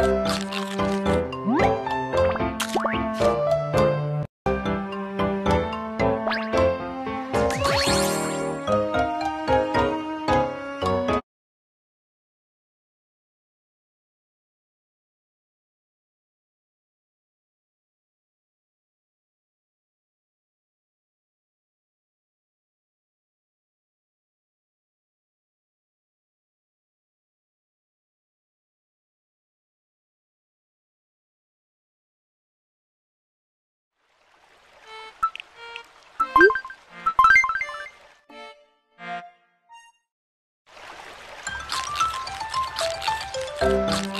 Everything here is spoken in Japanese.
うん。You